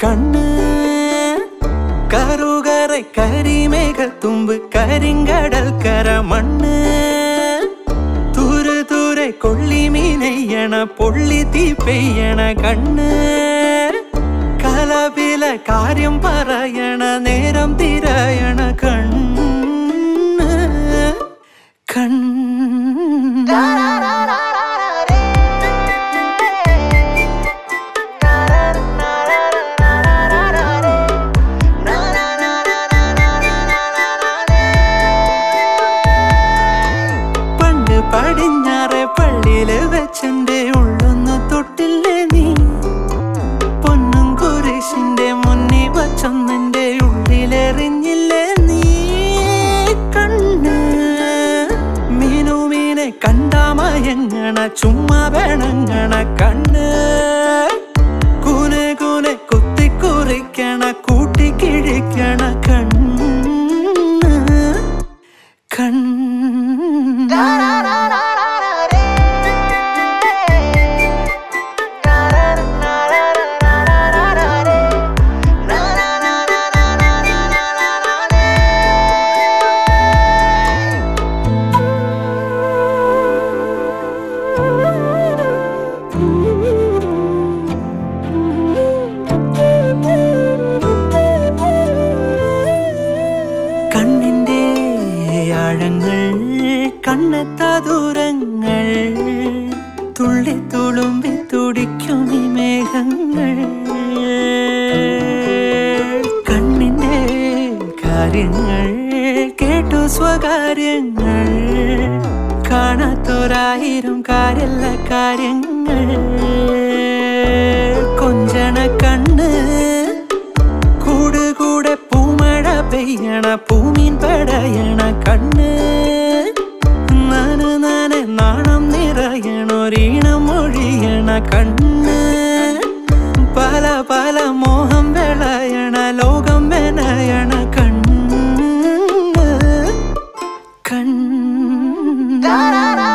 கண்ணு கருகரை கரிமேக தும்பு கரிங்கடல் கர மண்ணு துரு துரை கொள்ளி மீனை என பொள்ளி தீப்பெய்யன கண்ணு. கலபில காரியம் பாராயண நேரம் திராயண കണ്ടാമയങ്ങണ ചുമ്മാ വേണങ്ങണ കണ്ണ് കൂനെ കൂനെ കൂട്ടി കൂട്ടിക്കിഴിക്കണ കണ്ണ്. കണ്ണ്. കണ്ണെത്താ ദൂരങ്ങൾ തുള്ളി തുളുമ്പി തുടിക്കും ഈ മേഘങ്ങൾ. കണ്ണിന്റെ കാര്യങ്ങൾ കേട്ടു സ്വകാര്യങ്ങൾ കാണാത്തൊരായിരം കാര്യല്ല കാര്യങ്ങൾ. കൊഞ്ചണ കണ്ണ് കൂട് കൂടെ പൂമഴ പെയ്യണ പൂമീൻ പടയണ കണ്ണ്. പല പല മോഹം വിളയണ ലോകം വിനയണ കണ്ണ്. കണ്ണ്.